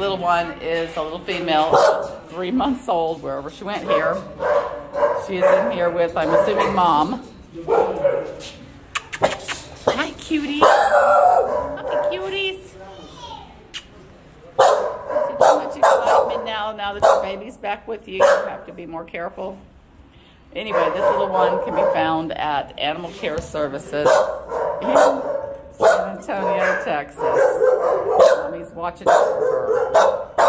little one is a little female, three months old, wherever she went here. She is in here with, I'm assuming, mom. Hi, cuties. Hi, cuties. Now, now that your baby's back with you. You have to be more careful. Anyway, this little one can be found at Animal Care Services in San Antonio, Texas. Mommy's watching out for her.